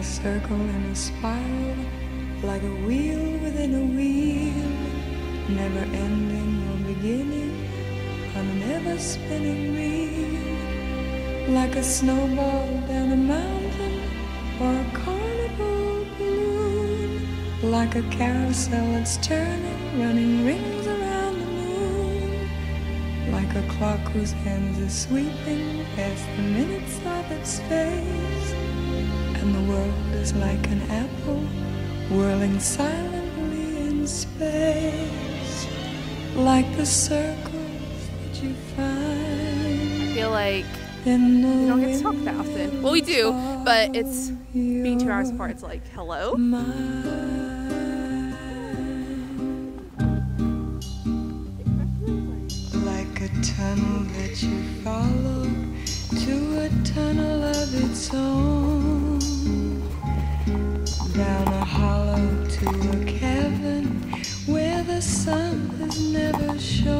a circle in a spiral, like a wheel within a wheel, never ending or beginning on an ever spinning reel, like a snowball down a mountain or a carnival balloon, like a carousel that's turning, running rings clock whose hands are sweeping past the minutes of its face, and the world is like an apple whirling silently in space, like the circles that you find. I feel like In we don't get to talk that often. Well, we do, but it's being two hours apart. It's like, hello? Tunnel that you follow to a tunnel of its own. Down a hollow to a cavern where the sun has never shone.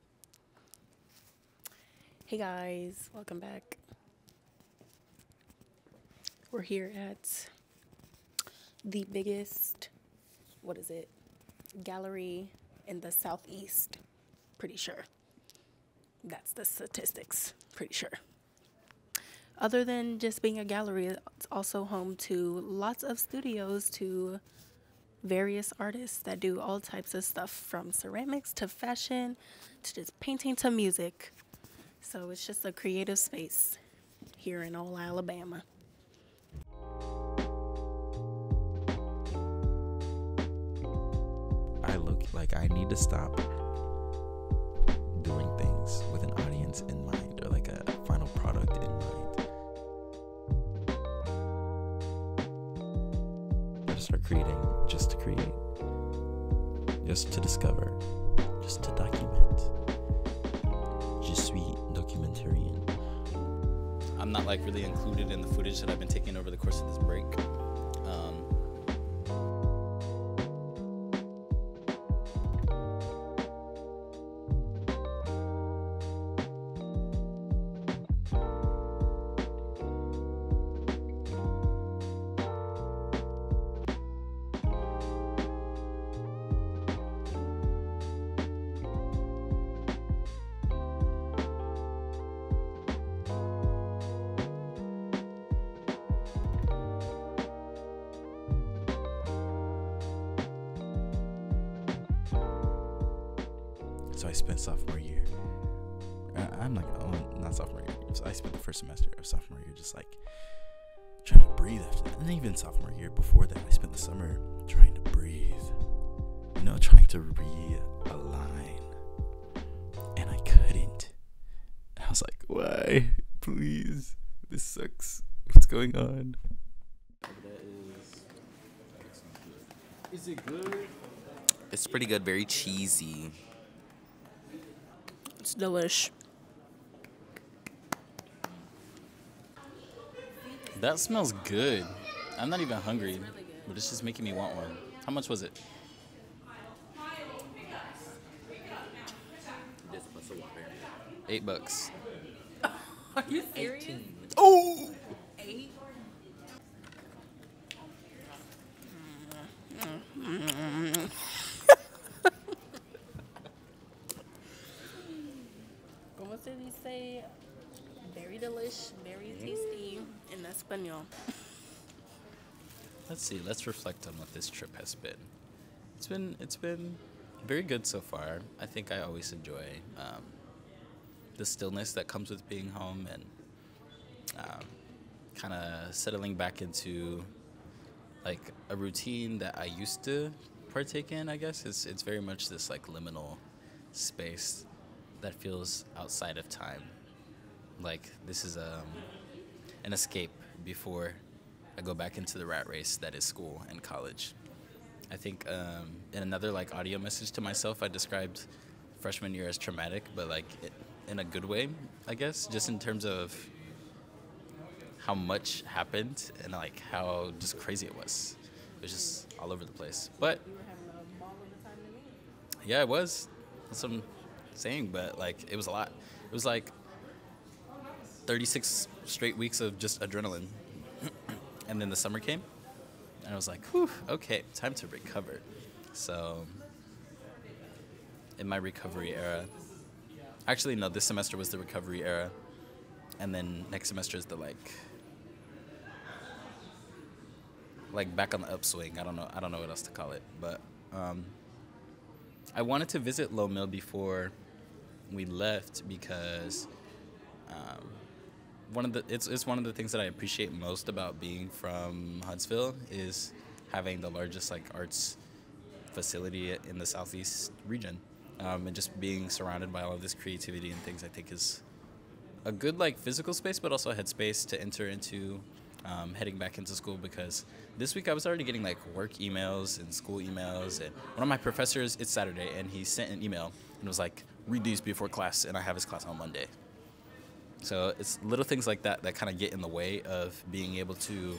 Hey guys, welcome back. We're here at the biggest, what is it, gallery in the southeast. Pretty sure. That's the statistics, pretty sure. Other than just being a gallery, it's also home to lots of studios to various artists that do all types of stuff from ceramics to fashion to just painting to music. So it's just a creative space here in old Alabama. I look like I need to stop doing things with an audience in mind or like a final product in mind. I just start creating just to create, just to discover, just to document. I'm not like really included in the footage that I've been taking over the course of this break. So I spent sophomore year. I- I'm like, oh, not sophomore year. So I spent the first semester of sophomore year just like trying to breathe after that. And then even sophomore year before that, I spent the summer trying to breathe. You know, trying to realign. And I couldn't. I was like, why? Please. This sucks. What's going on? is it good? It's pretty good, very cheesy. It's delish. That smells good. I'm not even hungry, but it's just making me want one. How much was it? Eight bucks. Are you serious? Oh! Eight? Como se dice? Very delish, very tasty in Espanol. Let's see. Let's reflect on what this trip has been. It's been it's been very good so far. I think I always enjoy um, the stillness that comes with being home and um, kind of settling back into like a routine that I used to partake in. I guess it's it's very much this like liminal space that feels outside of time. Like this is um, an escape before I go back into the rat race that is school and college. I think um, in another like audio message to myself, I described freshman year as traumatic, but like it, in a good way, I guess, just in terms of how much happened and like how just crazy it was. It was just all over the place. But yeah, it was. That's what I'm saying, but like it was a lot. It was like 36 straight weeks of just adrenaline. and then the summer came, and I was like, whew, okay, time to recover. So, in my recovery era, actually, no, this semester was the recovery era. And then next semester is the like, like back on the upswing. I don't know. I don't know what else to call it. But um, I wanted to visit Lowe Mill before we left because um, one of the it's, it's one of the things that I appreciate most about being from Huntsville is having the largest like arts facility in the southeast region, um, and just being surrounded by all of this creativity and things. I think is a good like physical space, but also a headspace to enter into um, heading back into school because this week I was already getting like work emails and school emails. And one of my professors, it's Saturday, and he sent an email and was like, read these before class, and I have his class on Monday. So it's little things like that that kind of get in the way of being able to